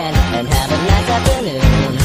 weekend and have a nice afternoon.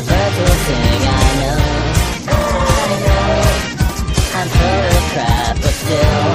the purple thing I know. I know. I'm full of crap but still.